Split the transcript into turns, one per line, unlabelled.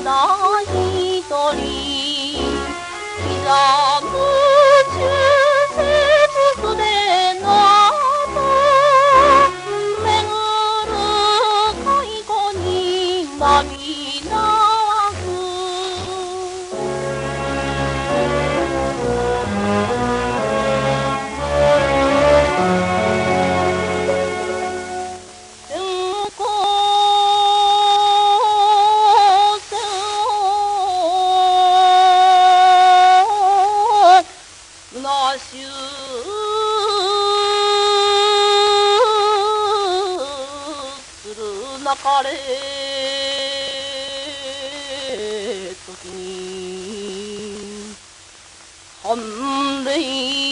だ一人。するなかれ時に反霊